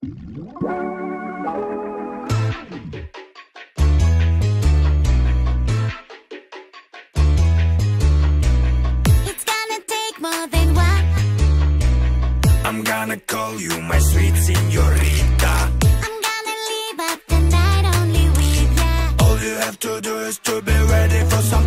I'm gonna call you my sweet señorita. I'm gonna leave up the night only with ya. All you have to do is to be ready for some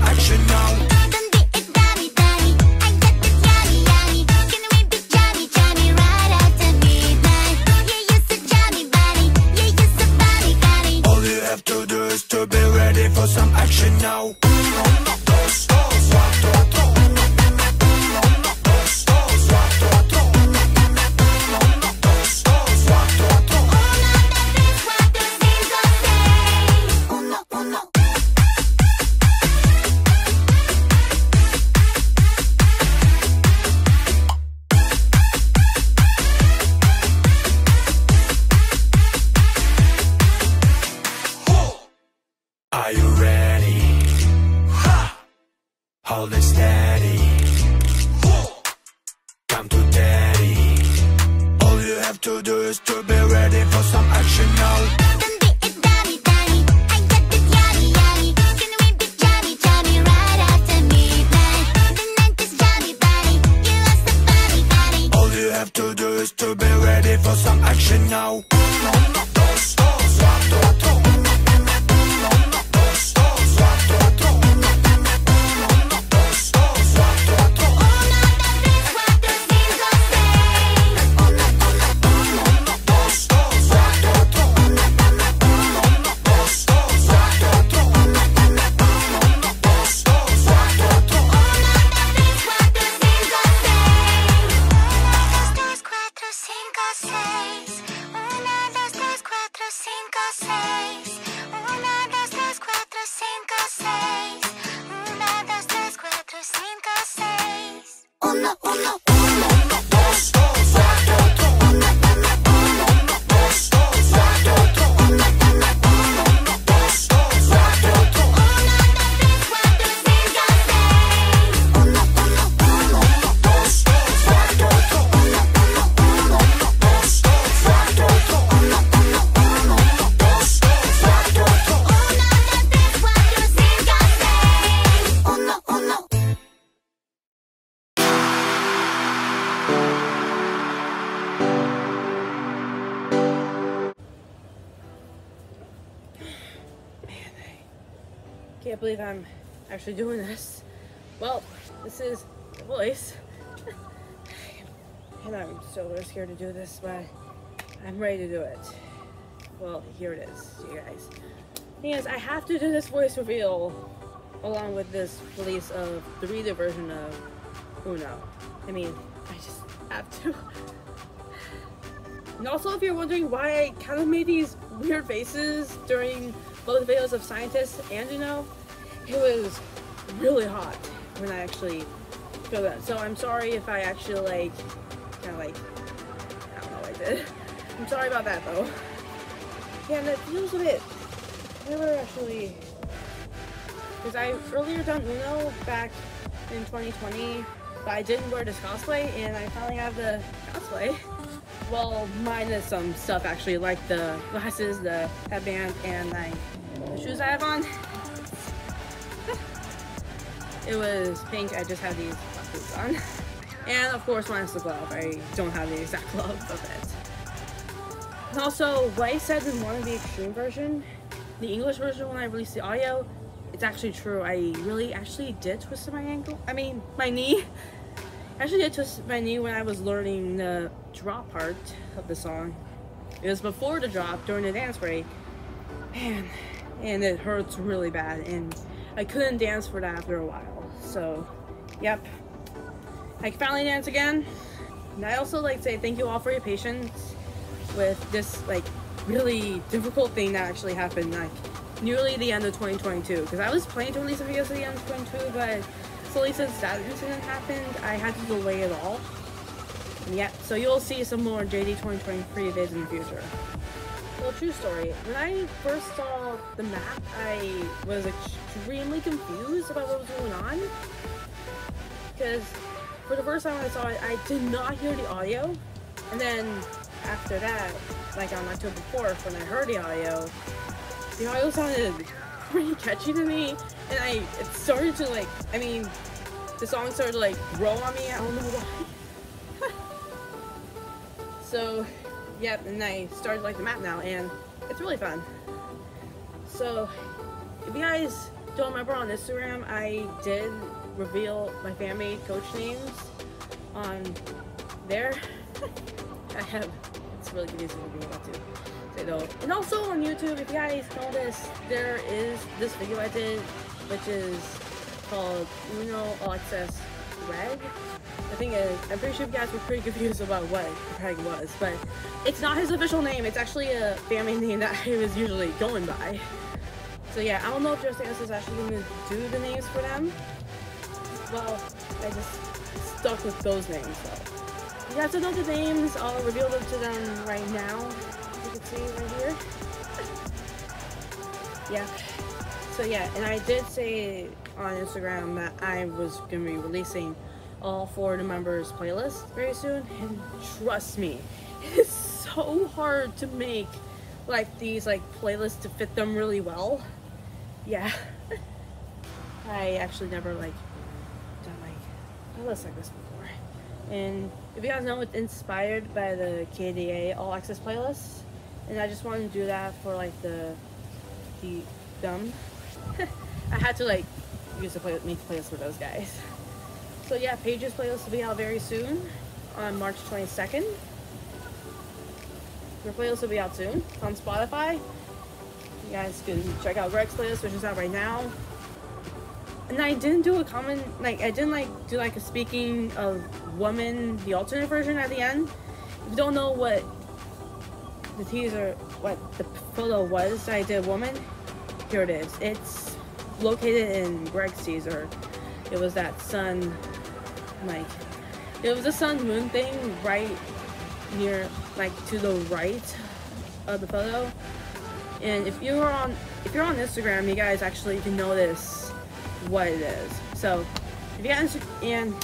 Hold it steady. Come to daddy. All you have to do is to be Can't believe I'm actually doing this. Well, this is the voice. and I'm so scared to do this, but I'm ready to do it. Well, here it is, you guys. Thing is, I have to do this voice reveal along with this release of the redo version of Uno. I mean, I just have to. And also, if you're wondering why I kind of made these weird faces during both videos of scientists and you know, it was really hot when I actually filmed that. So I'm sorry if I actually like, kind of like, I don't know what I did. I'm sorry about that though. Yeah, and it feels a bit. Never actually, because I earlier done Uno back in 2020, but I didn't wear this cosplay, and I finally have the cosplay. Well, minus some stuff actually, like the glasses, the headband, and like the shoes I have on. it was pink. I just have these boots on, and of course, minus the glove. I don't have the exact glove of it. And also, what I said in one of the extreme version, the English version when I released the audio, it's actually true. I really actually did twist my ankle. I mean, my knee. I actually did Twisted my knee when I was learning the drop part of the song. It was before the drop during the dance break. Man, and it hurts really bad, and I couldn't dance for that after a while. So, yep. I can finally dance again. And I also like to say thank you all for your patience with this like really difficult thing that actually happened like nearly the end of 2022 because I was planning to release a video at the end of 2022 but slowly since that incident happened I had to delay it all. Yeah so you'll see some more JD 2023 vids in the future. Well true story. When I first saw the map I was extremely confused about what was going on. Because for the first time I saw it I did not hear the audio. And then after that like on October 4th when I heard the audio, the audio sounded pretty catchy to me, and I it started to like, I mean, the song started to like grow on me. I don't know why. so, yeah, and I started like the map now, and it's really fun. So, if you guys don't remember on Instagram, I did reveal my fan-made coach names on there. I have it's really confusing to be able to say though. And also on YouTube, if you guys notice, there is this video I did, which is called Uno All Access Reg. The thing is, I'm pretty sure you guys were pretty confused about what Reg was, but it's not his official name. It's actually a family name that I was usually going by. So yeah, I don't know if Just is actually going to do the names for them. Well, I just stuck with those names though. You so don't know the names, I'll reveal them to them right now. You can see right here. yeah. So yeah, and I did say on Instagram that I was going to be releasing all four of the members' playlists very soon. And trust me, it's so hard to make like these like playlists to fit them really well. Yeah. I actually never like done like playlists like this before. And if you guys know, it's inspired by the KDA All Access playlist. And I just wanted to do that for like the the them. I had to like use the play make playlist for those guys. So yeah, Paige's playlist will be out very soon on March 22nd. Your playlist will be out soon on Spotify. You guys can check out Greg's playlist, which is out right now. And I didn't do a comment, like, I didn't, like, do, like, a speaking of woman, the alternate version at the end. If you don't know what the teaser, what the photo was I did woman, here it is. It's located in Greg's teaser. It was that sun, like, it was a sun moon thing right near, like, to the right of the photo. And if you're on, if you're on Instagram, you guys actually can notice what it is. So, if you got Instagram, and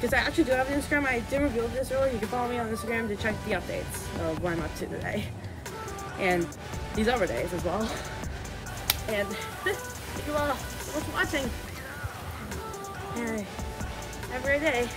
because I actually do have an Instagram, I did reveal this earlier. You can follow me on Instagram to check the updates of what I'm up to today, and these other days as well. And thank you all for watching. Great day.